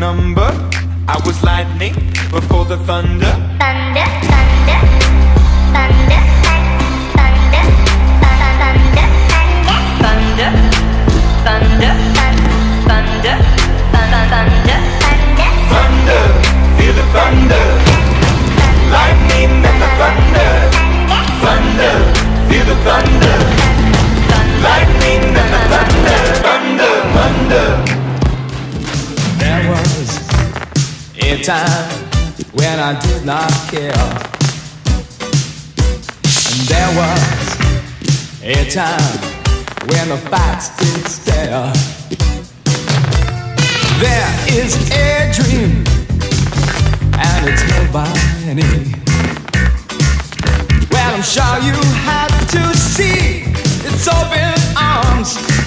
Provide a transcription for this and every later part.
I was lightning before the thunder. thunder, thunder, thunder, thunder, thunder, thunder, thunder, thunder, thunder, thunder, Thunder, feel the thunder. I did not care. And there was a time when the facts did stare. There is a dream, and it's held by many. Well, I'm sure you had to see its open arms.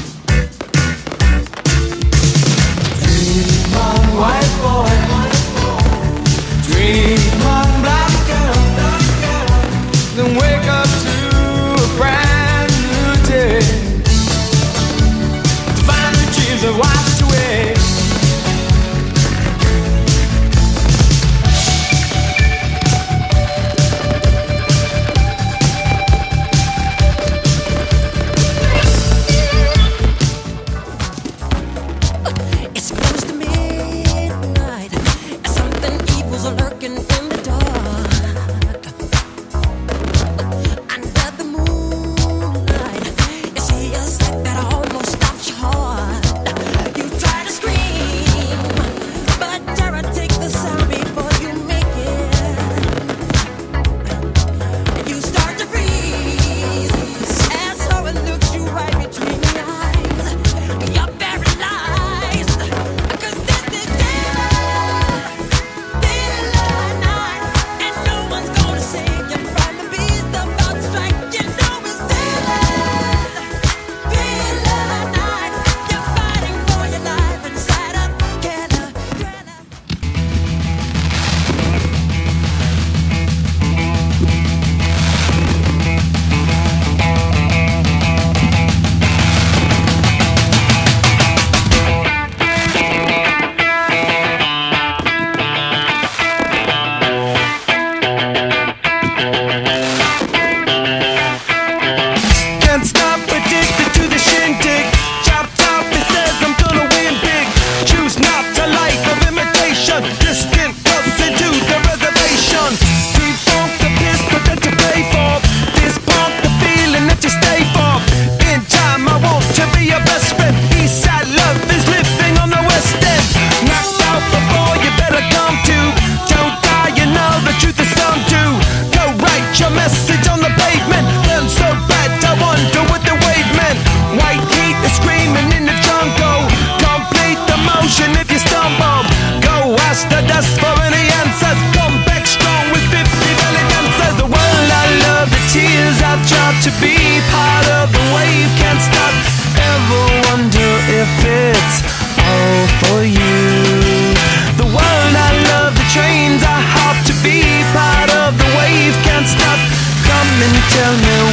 even if you stumble. Go wash the dust for any answers. Come back strong with 50 belly dancers. The world I love, the tears I've drop to be part of the wave can't stop. Ever wonder if it's all for you? The world I love, the trains I hop to be part of the wave can't stop. Come and tell me.